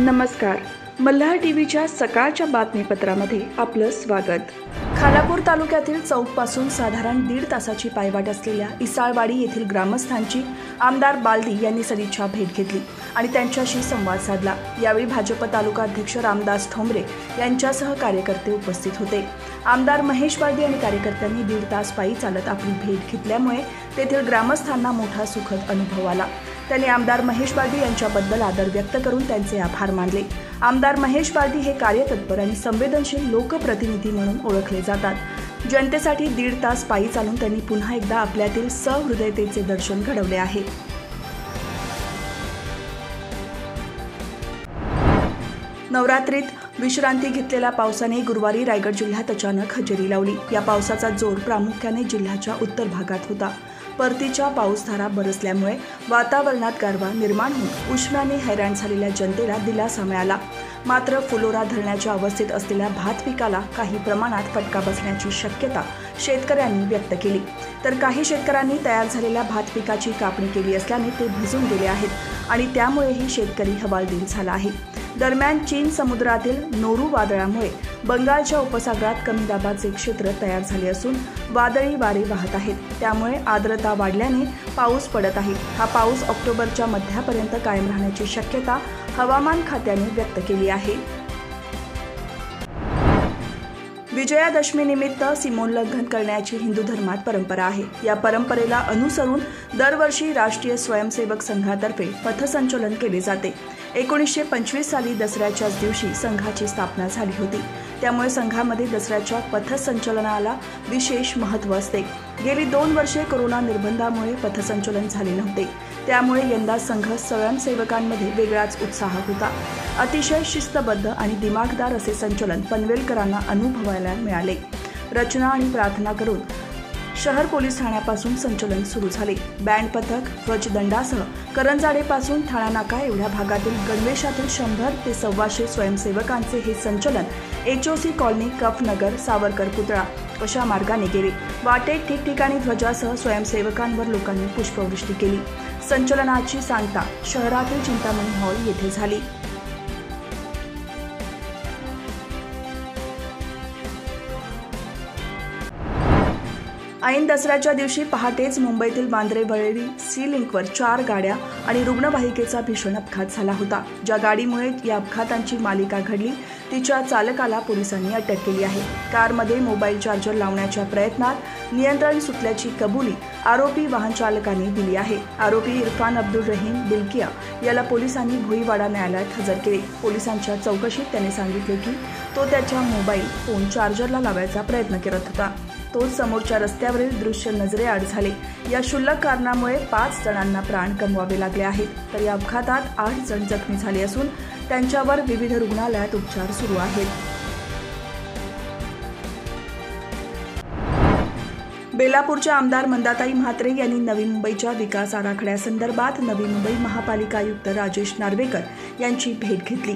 नमस्कार. मल्हार टीव्हीच्या सकाळच्या बातमीपत्रामध्ये आपलं स्वागत. खालापूर तालुक्यातील चौकपासून साधारण दीड तासाची पायवाट असलेल्या इसाळवाडी येथील ग्रामस्थांची आमदार बालदी यांनी सदिच्छा भेट घेतली आणि त्यांच्याशी संवाद साधला. यावेळी भाजप तालुका अध्यक्ष रामदास ठोंबरे यांच्यासह कार्यकर्ते उपस्थित होते. आमदार महेश बालदी आणि कार्यकर्त्यांनी दीड तास पायी चालत आपली भेट घेतल्यामुळे तेथील ग्रामस्थांना मोठा सुखद अनुभव आला. त्यांनी आमदार महेश बालदी यांच्याबद्दल आदर व्यक्त करून त्यांचे आभार मानले. आमदार महेश बालदी हे कार्यतत्पर आणि संवेदनशील लोकप्रतिनिधी म्हणून ओळखले जातात. जनतेसाठी दीड तास पायी चालून त्यांनी पुन्हा एकदा आपल्यातील सहृदयतेचे दर्शन घडवले आहे. नवरात्रीत विश्रांती घेतलेल्या पावसाने गुरुवारी रायगड जिल्ह्यात अचानक हजेरी लावली. या पावसाचा जोर प्रामुख्याने जिल्ह्याच्या उत्तर भागात होता. परतीच्या पाऊसधारा बरसल्यामुळे वातावरणात गारवा निर्माण होऊन उष्म्याने हैराण झालेल्या जनतेला दिलासा मिळाला. मात्र फुलोरा धरण्याच्या अवस्थेत असलेल्या भात पिकाला काही प्रमाणात फटका बसण्याची शक्यता शेतकऱ्यांनी व्यक्त केली. तर काही शेतकऱ्यांनी तयार झालेल्या भात पिकाची कापणी केली असल्याने ते भिजून गेले आहेत आणि त्यामुळेही शेतकरी हवालदिल झाला आहे. दरम्यान चीन समुद्रातील नोरू वादळामुळे बंगालच्या उपसागरात कमी दाबाचे क्षेत्र तयार झाले असून वादळी वारे वाहत आहेत. त्यामुळे आर्द्रता वाढल्याने पाऊस पडत आहे. हा पाऊस ऑक्टोबरच्या मध्यापर्यंत कायम राहण्याची शक्यता हवामान खात्याने व्यक्त केली आहे. विजयादशमीनिमित्त सीमोल्लंघन करण्याची हिंदू धर्मात परंपरा आहे. या परंपरेला अनुसरून दरवर्षी राष्ट्रीय स्वयंसेवक संघातर्फे पथसंचलन केले जाते. एकोणीसशे पंचवीस साली दसऱ्याच्याच दिवशी संघाची स्थापना झाली होती. त्यामुळे संघामध्ये दसऱ्याच्या पथसंचलनाला विशेष महत्त्व असते. गेली दोन वर्षे कोरोना निर्बंधामुळे पथसंचलन झाले नव्हते. त्यामुळे यंदा संघ स्वयंसेवकांमध्ये वेगळाच उत्साह होता. अतिशय शिस्तबद्ध आणि दिमागदार असे संचलन पनवेलकरांना अनुभवायला मिळाले. रचना आणि प्रार्थना करून शहर पोलीस ठाण्यापासून संचलन सुरू झाले. बँड पथक ध्वजदंडासह करंजाडेपासून ठाणा नाका एवढ्या भागातील गणवेशातील शंभर ते सव्वाशे स्वयंसेवकांचे हे संचलन एचओसी कॉलनी कफनगर सावरकर पुतळा अशा मार्गाने गेले. वाटेत ठिकठिकाणी ध्वजासह स्वयंसेवकांवर लोकांनी पुष्पवृष्टी केली. संचलनाची सांगता शहरातील चिंतामणी हॉल येथे झाली. ऐन दसऱ्याच्या दिवशी पहाटेच मुंबईतील बांद्रे वळेरी सी लिंकवर चार गाड्या आणि रुग्णवाहिकेचा भीषण अपघात झाला होता. ज्या गाडीमुळे या अपघातांची मालिका घडली तिच्या चालकाला पोलिसांनी अटक केली आहे. कारमध्ये मोबाईल चार्जर लावण्याच्या प्रयत्नात नियंत्रण सुटल्याची कबुली आरोपी वाहन चालकाने दिली आहे. आरोपी इरफान अब्दुल रहीम दिलकिया याला पोलिसांनी भुईवाडा न्यायालयात हजर केले. पोलिसांच्या चौकशीत त्याने सांगितले की तो त्याच्या मोबाईल फोन चार्जरला लावायचा प्रयत्न करत होता. तो समोरच्या रस्त्यावरील दृश्य नजरेआड झाले. या क्षुल्लक कारणामुळे पाच जणांना प्राण गमवावे लागले आहेत. तर या अपघातात आठ जण जखमी झाले असून त्यांच्यावर विविध रुग्णालयात उपचार सुरू आहेत. बेलापूरच्या आमदार मंदाताई म्हात्रे यांनी नवी मुंबईच्या विकास आराखड्यासंदर्भात नवी मुंबई महापालिका आयुक्त राजेश नार्वेकर यांची भेट घेतली.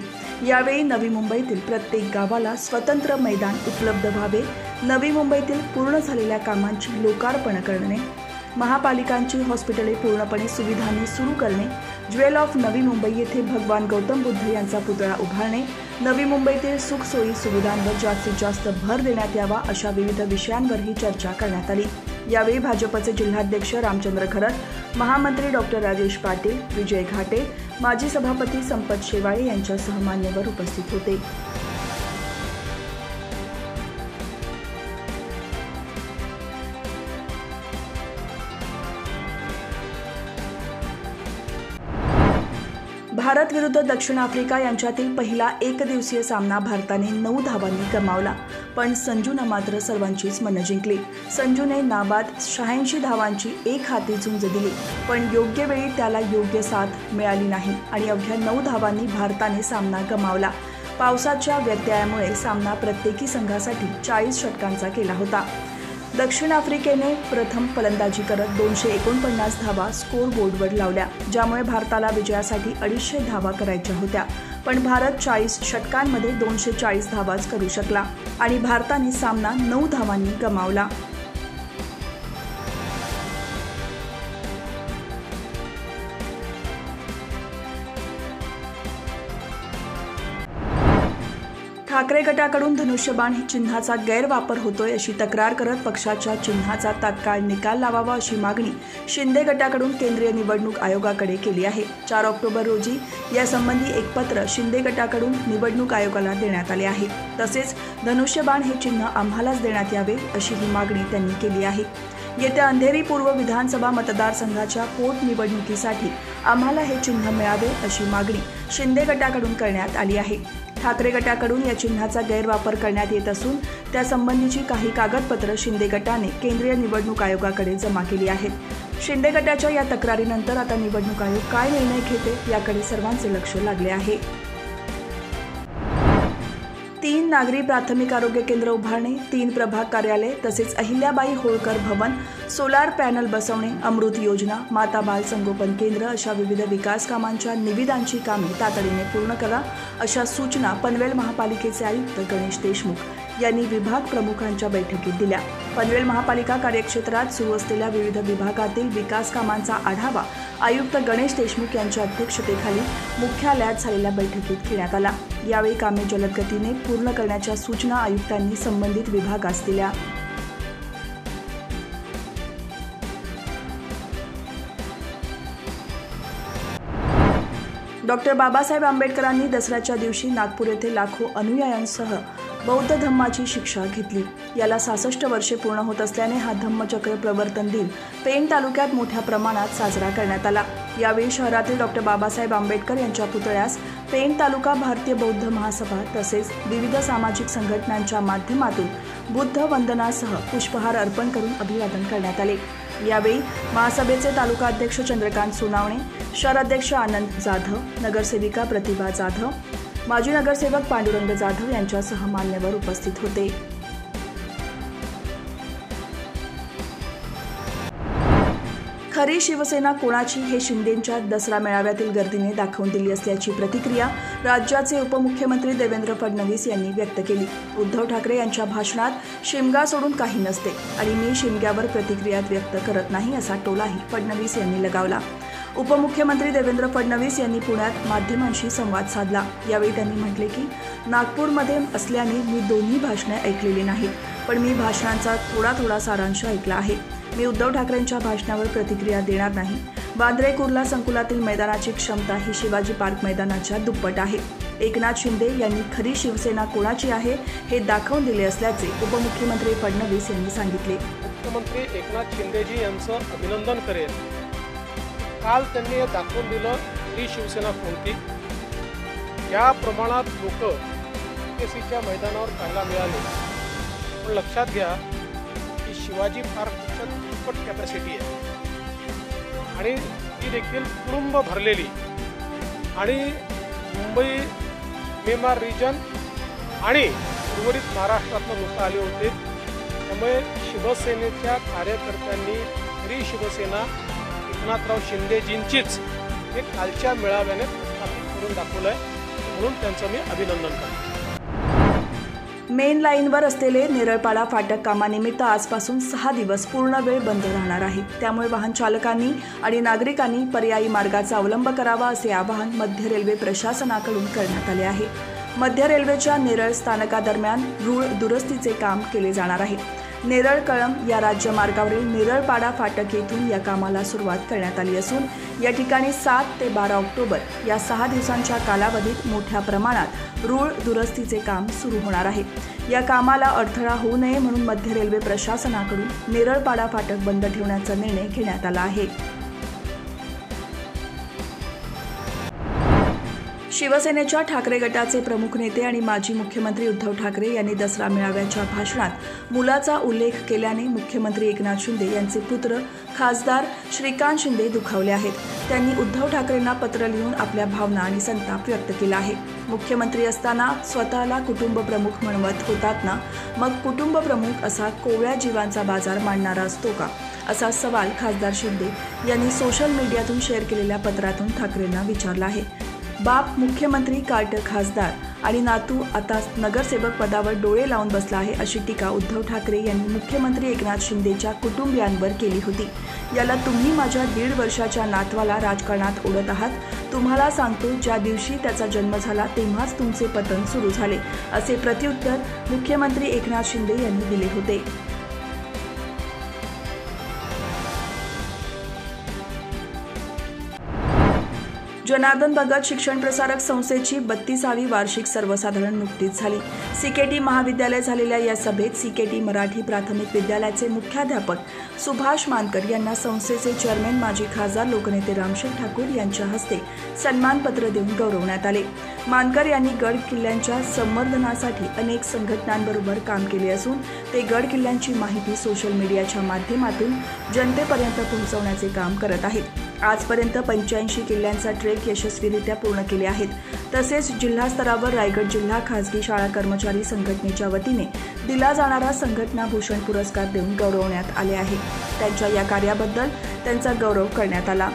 यावेळी नवी मुंबईतील प्रत्येक गावाला स्वतंत्र मैदान उपलब्ध व्हावे नवी मुंबईतील पूर्ण झालेल्या कामांची लोकार्पण करणे महापालिकांची हॉस्पिटले पूर्णपणे सुविधांनी सुरू करणे ज्वेल ऑफ नवी मुंबई येथे भगवान गौतम बुद्ध यांचा पुतळा उभारणे नवी मुंबईतील सुखसोयी सुविधांवर जास्तीत जास्त भर देण्यात यावा अशा विविध विषयांवरही चर्चा करण्यात आली. यावेळी भाजपचे जिल्हाध्यक्ष रामचंद्र खरत महामंत्री डॉक्टर राजेश पाटील विजय घाटे माजी सभापती संपत शेवाळे यांच्यासह मान्यवर उपस्थित होते. भारत विरुद्ध दक्षिण आफ्रिका यांच्यातील पहिला एकदिवसीय सामना भारताने नऊ धावांनी गमावला. पण संजूनं मात्र सर्वांचीच मनं जिंकली. संजूने नाबाद शहाऐंशी धावांची एक हाती झुंज दिली. पण योग्य वेळी त्याला योग्य साथ मिळाली नाही आणि अवघ्या नऊ धावांनी भारताने सामना गमावला. पावसाच्या व्यत्ययामुळे सामना प्रत्येकी संघासाठी चाळीस षटकांचा केला होता. दक्षिण आफ्रिकेने प्रथम फलंदाजी करत दोनशे एकोणपन्नास धावा स्कोर बोर्डवर लावल्या ज्यामुळे भारताला विजयासाठी अडीचशे धावा करायच्या होत्या. पण भारत चाळीस षटकांमध्ये दोनशे चाळीस धावाच करू शकला आणि भारताने सामना नऊ धावांनी गमावला. ठाकरे गटाकडून धनुष्यबाण चिन्हाचा गैरवापर होतोय अशी तक्रार करत पक्षाच्या चिन्हाचा तात्काळ निकाल लावावा अशी मागणी शिंदे गटाकडून केंद्रीय निवडणूक आयोगाकडे केली आहे. चार ऑक्टोबर रोजी यासंबंधी एक पत्र शिंदे गटाकडून निवडणूक आयोगाला देण्यात आले आहे. तसेच धनुष्यबाण हे चिन्ह आम्हालाच देण्यात यावे अशी ही मागणी त्यांनी केली आहे. येत्या अंधेरी पूर्व विधानसभा मतदारसंघाच्या पोटनिवडणुकीसाठी आम्हाला हे चिन्ह मिळावे अशी मागणी शिंदे गटाकडून करण्यात आली आहे. ठाकरे गटाकडून या चिन्हाचा गैरवापर करण्यात येत असून त्यासंबंधीची काही कागदपत्र शिंदे गटाने केंद्रीय निवडणूक आयोगाकडे जमा केली आहेत. शिंदे गटाच्या या तक्रारीनंतर आता निवडणूक आयोग काय निर्णय घेते याकडे सर्वांचे लक्ष लागले आहे. तीन नागरी प्राथमिक आरोग्य केंद्र उभारणे तीन प्रभाग कार्यालय तसेच अहिल्याबाई होळकर भवन सोलार पॅनल बसवणे अमृत योजना माता बाल संगोपन केंद्र अशा विविध विकास कामांच्या निविदांची कामे तातडीने पूर्ण करा अशा सूचना पनवेल महापालिकेचे आयुक्त गणेश देशमुख यांनी विभाग प्रमुखांच्या बैठकीत दिल्या. पनवेल महापालिका कार्यक्षेत्रात सुरू असलेल्या विविध विभागातील विकास कामांचा आढावा आयुक्त गणेश देशमुख यांच्या अध्यक्षतेखाली मुख्यालयात झालेल्या बैठकीत घेण्यात आला. यावेळी कामे जलद गतीने पूर्ण करण्याच्या सूचना आयुक्तांनी संबंधित विभागास दिल्या. डॉक्टर बाबासाहेब आंबेडकरांनी दसऱ्याच्या दिवशी नागपूर येथे लाखो अनुयायांसह बौद्ध धम्माची शिक्षा घेतली. याला सहासष्ट वर्षे पूर्ण होत असल्याने हा धम्मचक्र प्रवर्तन दिन पेण तालुक्यात मोठ्या प्रमाणात साजरा करण्यात आला. यावेळी शहरातील डॉक्टर बाबासाहेब आंबेडकर यांच्या पुतळ्यास पेण तालुका भारतीय बौद्ध महासभा तसेच विविध सामाजिक संघटनांच्या माध्यमातून बुद्ध वंदनासह पुष्पहार अर्पण करून अभिवादन करण्यात आले. यावेळी महासभेचे तालुका अध्यक्ष चंद्रकांत सोनावणे शहराध्यक्ष आनंद जाधव नगरसेविका प्रतिभा जाधव माजी नगरसेवक पांडुरंग जाधव यांच्यासह मान्यवर उपस्थित होते. खरी शिवसेना कोणाची हे शिंदेंच्या दसरा मेळाव्यातील गर्दीने दाखवून दिली असल्याची प्रतिक्रिया राज्याचे उपमुख्यमंत्री देवेंद्र फडणवीस यांनी व्यक्त केली. उद्धव ठाकरे यांच्या भाषणात शिमगा सोडून काही नसते आणि मी शिमग्यावर प्रतिक्रिया व्यक्त करत नाही असा टोलाही फडणवीस यांनी लगावला. उपमुख्यमंत्री देवेंद्र फडणवीस यांनी पुण्यात माध्यमांशी संवाद साधला. यावेळी त्यांनी म्हटले की नागपूरमध्ये असल्याने मी दोन्ही भाषणे ऐकलेली नाहीत पण मी भाषणांचा थोडा थोडा सारांश ऐकला आहे. मी उद्धव ठाकरेंच्या भाषणावर प्रतिक्रिया देणार नाही. वांद्रे कुर्ला संकुलातील मैदानाची क्षमता ही शिवाजी पार्क मैदानाच्या दुप्पट आहे. एकनाथ शिंदे यांनी खरी शिवसेना कोणाची आहे हे दाखवून दिले असल्याचे उपमुख्यमंत्री फडणवीस यांनी सांगितले. मुख्यमंत्री एकनाथ शिंदेजी यांचं अभिनंदन करेल. काल त्यांनी हे दाखवून दिलं ही शिवसेना कोणती. या प्रमाणात लोक सीच्या मैदानावर पाहायला मिळाले. पण लक्षात घ्या की शिवाजी पार्कच्या दुप्पट कॅपॅसिटी आहे. आणि ती देखील कुटुंब भरलेली. आणि मुंबई मेमार रिजन आणि उर्वरित महाराष्ट्रातनं लोक आले होते. त्यामुळे शिवसेनेच्या कार्यकर्त्यांनी तरी शिवसेना एकनाथराव शिंदेजींचीच हे कालच्या मेळाव्याने स्थापित करून दाखवलं आहे म्हणून त्यांचं मी अभिनंदन करतो. मेन लाईनवर असलेले नेरळपाडा फाटक कामानिमित्त आजपासून सहा दिवस पूर्ण वेळ बंद राहणार आहे. त्यामुळे वाहन चालकांनी आणि नागरिकांनी पर्यायी मार्गाचा अवलंब करावा असे आवाहन मध्य रेल्वे प्रशासनाकडून करण्यात आले आहे. मध्य रेल्वेच्या नेरळ स्थानकादरम्यान रूळ दुरुस्तीचे काम केले जाणार आहे. नेरळ कळम या राज्यमार्गावरील नेरळपाडा फाटक येथून या कामाला सुरुवात करण्यात आली असून या ठिकाणी सात ते बारा ऑक्टोबर या सहा दिवसांच्या कालावधीत मोठ्या प्रमाणात रूळ दुरुस्तीचे काम सुरू होणार आहे. या कामाला अडथळा होऊ नये म्हणून मध्य रेल्वे प्रशासनाकडून नेरळपाडा फाटक बंद ठेवण्याचा निर्णय घेण्यात आला आहे. शिवसेनेच्या ठाकरे गटाचे प्रमुख नेते आणि माजी मुख्यमंत्री उद्धव ठाकरे यांनी दसरा मेळाव्याच्या भाषणात मुलाचा उल्लेख केल्याने मुख्यमंत्री एकनाथ शिंदे यांचे पुत्र खासदार श्रीकांत शिंदे दुखावले आहेत. त्यांनी उद्धव ठाकरेंना पत्र लिहून आपल्या भावना आणि संताप व्यक्त केला आहे. मुख्यमंत्री असताना स्वतःला कुटुंब प्रमुख म्हणवत होतात ना? मग कुटुंब प्रमुख असा कोवळ्या जीवांचा बाजार मांडणारा असतो का? असा सवाल खासदार शिंदे यांनी सोशल मीडियातून शेअर केलेल्या पत्रातून ठाकरेंना विचारला आहे. बाप मुख्यमंत्री कार्ट खासदार आणि नातू आता नगरसेवक पदावर डोळे लावून बसला आहे अशी टीका उद्धव ठाकरे यांनी मुख्यमंत्री एकनाथ शिंदेच्या कुटुंबियांवर केली होती. याला तुम्ही माझ्या दीड वर्षाच्या नातवाला राजकारणात ओढत आहात. तुम्हाला सांगतो ज्या दिवशी त्याचा जन्म झाला तेव्हाच तुमचे पतन सुरू झाले असे प्रत्युत्तर मुख्यमंत्री एकनाथ शिंदे यांनी दिले होते. जनार्दन भगत शिक्षण प्रसारक संस्थेची बत्तीसावी वार्षिक सर्वसाधारण नुकतीच झाली. सीकेटी महाविद्यालय झालेल्या या सभेत सीकेटी मराठी प्राथमिक विद्यालयाचे मुख्याध्यापक सुभाष मानकर यांना संस्थेचे चेअरमॅन माजी खासदार लोकनेते रामशेठ ठाकूर यांच्या हस्ते सन्मानपत्र देऊन गौरवण्यात आले. मानकर यांनी गड किल्ल्यांच्या संवर्धनासाठी अनेक संघटनांबरोबर काम केले असून ते गड किल्ल्यांची माहिती सोशल मीडियाच्या माध्यमातून जनतेपर्यंत पोहोचवण्याचे काम करत आहेत. आजपर्यंत पंच्याऐंशी किल्ल्यांचा ट्रेक यशस्वीरित्या पूर्ण केले आहेत. तसेच जिल्हा स्तरावर रायगड जिल्हा खासगी शाळा कर्मचारी संघटनेच्या वतीने दिला जाणारा संघटना भूषण पुरस्कार देऊन गौरवण्यात आले आहे. त्यांच्या या कार्याबद्दल त्यांचा गौरव करण्यात आला.